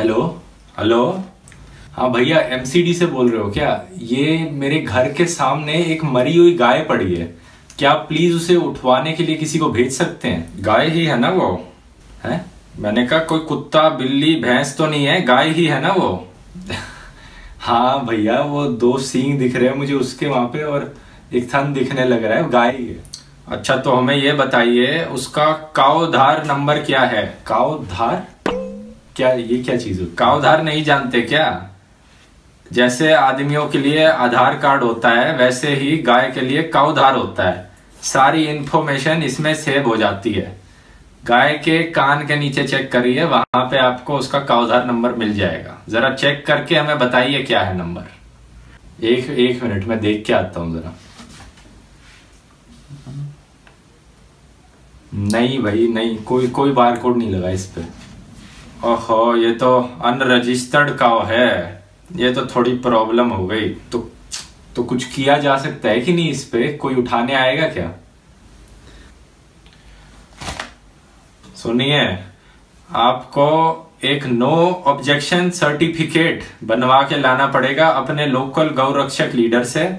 Hello hello हाँ भैया MCD से बोल रहे हो क्या? ये मेरे घर के सामने एक मरी हुई गाय पड़ी है। क्या आप प्लीज़ उसे उठवाने के लिए किसी को भेज सकते हैं? गाय ही है ना वो? है? मैंने कहा, कोई कुत्ता, बिल्ली, भैंस तो नहीं है, गाय ही है ना वो? हाँ भैया, वो दो सींग दिख रहे हैं मुझे उसके वहाँ पे और एक थन दिखने लग रहा है गाय ही है। अच्छा तो हमें ये बताइए, उसका कावधार नंबर क्या है? कावधार क्या ये क्या चीज़ है? कावधार नहीं जानते क्या? जैसे आदमियों के लिए आधार कार्ड होता है, वैसे ही गाय के लिए कावधार होता है। सारी इंफॉर्मेशन इसमें सेव हो जाती है। गाय के कान के नीचे चेक करिए, वहाँ पे आपको उसका कावधार नंबर मिल जाएगा। जरा चेक करके हमें बताइए क्या है नंबर। एक एक मिनट, में देख के आता हूँ जरा। नहीं भाई, नहीं, कोई कोई बार कोड नहीं लगा इस पे। ओहो, ये तो अनरजिस्टर्ड काव है। ये तो थोड़ी प्रॉब्लम हो गई। तो तो कुछ किया जा सकता है कि नहीं इस पे? कोई उठाने आएगा क्या? सुनिए, आपको एक नो ऑब्जेक्शन सर्टिफिकेट बनवा के लाना पड़ेगा अपने लोकल गौरक्षक लीडर से।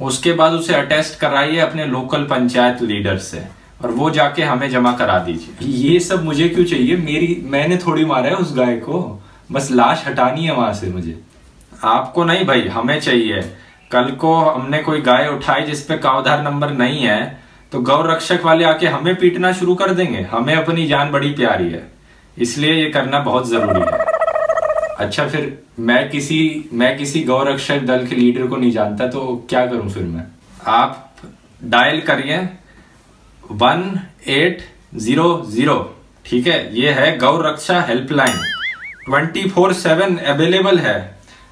उसके बाद उसे अटेस्ट कराइए अपने लोकल पंचायत लीडर से। और वो जाके हमें जमा करा दीजिए। ये सब मुझे क्यों चाहिए? मेरी मैंने थोड़ी मारा है उस गाय को। बस लाश हटानी है वहाँ से मुझे। आपको नहीं भाई हमें चाहिए। कल को हमने कोई गाय उठाई जिसपे कावधार नंबर नहीं है तो गौ रक्षक वाले आके हमें पीटना शुरू कर देंगे। हमें अपनी जान बड़ी प्यारी है। इसलिए ये करना बहुत ज़रूरी है। अच्छा फिर मैं किसी मैं किसी गौ रक्षक दल के लीडर को नहीं जानता तो क्या करूँ फिर मैं? आप डायल करिए। वन एट ज़ीरो ज़ीरो ठीक है ये है गौ रक्षा helpline twenty four seven available है।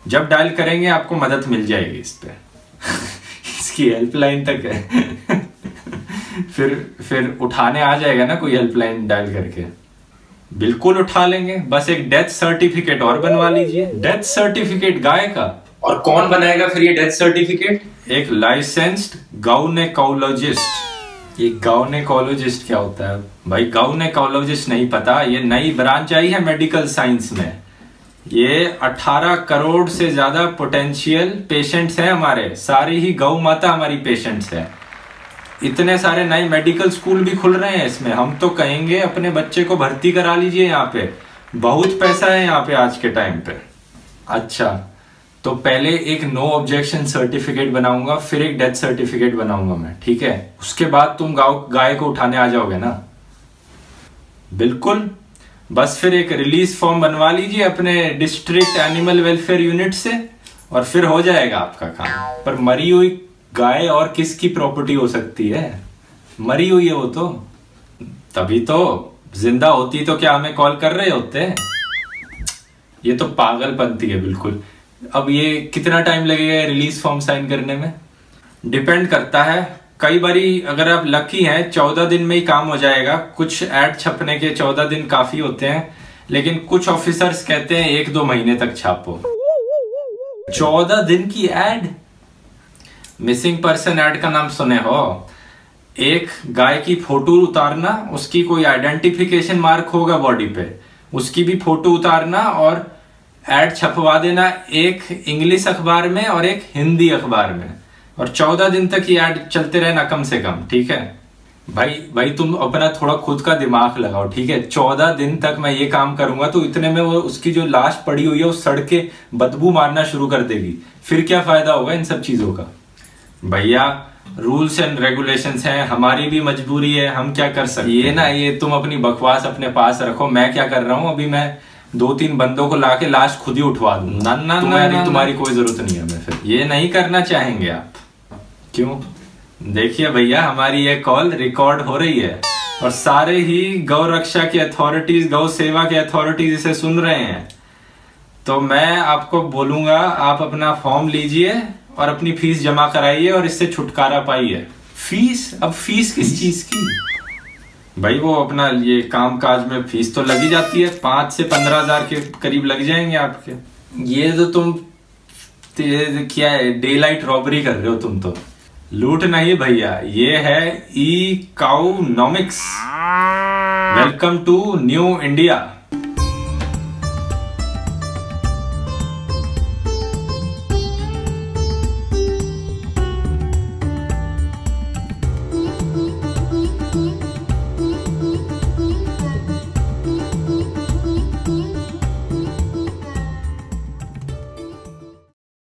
जब डायल करेंगे आपको मदद मिल जाएगी इस पर इसकी हेल्पलाइन तक है। फिर फिर उठाने आ जाएगा ना कोई हेल्पलाइन डायल करके। बिल्कुल उठा लेंगे। बस एक डेथ सर्टिफिकेट और बनवा लीजिए। डेथ सर्टिफिकेट गाय का। और कौन बनाएगा फिर ये डेथ सर्टिफिकेट एक लाइसेंस्ड गाउनेकोलॉजिस्ट ये गाउनेकोलॉजिस्ट क्या होता है? भाई गाउनेकोलॉजिस्ट नहीं पता, ये नई ब्रांच आई है मेडिकल साइंस में। ये 18 करोड़ से ज़्यादा पोटेंशियल पेशेंट्स हैं हमारे। सारी ही गौ माता हमारी पेशेंट्स है। इतने सारे नए मेडिकल स्कूल भी खुल रहे हैं इसमें। हम तो कहेंगे अपने बच्चे को भर्ती करा लीजिए यहाँ पे। बहुत पैसा है यहाँ पे आज के टाइम पे। अच्छा। तो पहले एक नो ऑब्जेक्शन सर्टिफिकेट बनाऊँगा, फिर एक डेथ सर्टिफिकेट बनाऊँगा मैं, ठीक है? उसके बाद तुम गाँव गाय को उठाने आ जाओगे ना? बिल्कुल। बस फिर एक रिलीज़ फॉर्म बनवा लीजिए अपने डिस्ट्रिक्ट एनिमल वेलफेयर यूनिट से, और फिर हो जाएगा आपका काम। पर मरी हुई गाय और किसकी प्रॉपर्टी हो सकती है? मरी हुई है वो तो। तभी तो ज़िंदा होती तो क्या हमें कॉल कर रहे होते? ये तो पागलपंती है, बिल्कुल। अब ये कितना टाइम लगेगा रिलीज़ फॉर्म साइन करने में? डिपेंड करता है। कई बारी अगर आप लकी हैं, चौदह दिन में ही काम हो जाएगा। कुछ एड छपने के चौदह दिन काफ़ी होते हैं, लेकिन कुछ ऑफिसर्स कहते हैं एक दो महीने तक छापो। चौदह दिन की एड मिसिंग पर्सन एड का नाम सुने हो? एक गाय की फ़ोटो उतारना, उसकी कोई आइडेंटिफिकेशन मार्क होगा बॉडी पे। उसकी भी फ़ोटो उतारना और एड छपवा देना एक इंग्लिश अखबार में और एक हिंदी अखबार में। और चौदह दिन तक ये एड चलते रहना कम से कम ठीक है? भाई भाई तुम अपना थोड़ा खुद का दिमाग लगाओ ठीक है? चौदह दिन तक मैं ये काम करूँगा तो इतने में वो उसकी जो लाश पड़ी हुई है वो सड़ के बदबू मारना शुरू कर देगी। फिर क्या फ़ायदा होगा इन सब चीज़ों का? भैया रूल्स एंड रेगुलेशन हैं हमारी भी मजबूरी है हम क्या कर सकते ये ना ये तुम अपनी बकवास अपने पास रखो मैं क्या कर रहा हूँ? अभी मैं दो तीन बंदों को लाके लाश खुद ही उठवा दू। ना ना तुम्हारी तुम्हारी कोई ज़रूरत नहीं है मैं फिर। ये नहीं करना चाहेंगे आप। क्यों? देखिए भैया हमारी ये कॉल रिकॉर्ड हो रही है और सारे ही गौ रक्षा की अथॉरिटीज गौ सेवा की अथॉरिटीज इसे सुन रहे हैं। तो मैं आपको बोलूँगा आप अपना फॉर्म लीजिए और अपनी फ़ीस जमा कराइए और इससे छुटकारा पाइए। फ़ीस? अब फ़ीस किस चीज़ की? भाई वो अपना ये काम काज में फ़ीस तो लगी जाती है, पाँच से पंद्रह हज़ार के करीब लग जाएँगे आपके। ये तो तुम क्या है डे लाइट रॉबरी कर रहे हो तुम तो। लूट नहीं भैया, ये है ई cownomics welcome to new India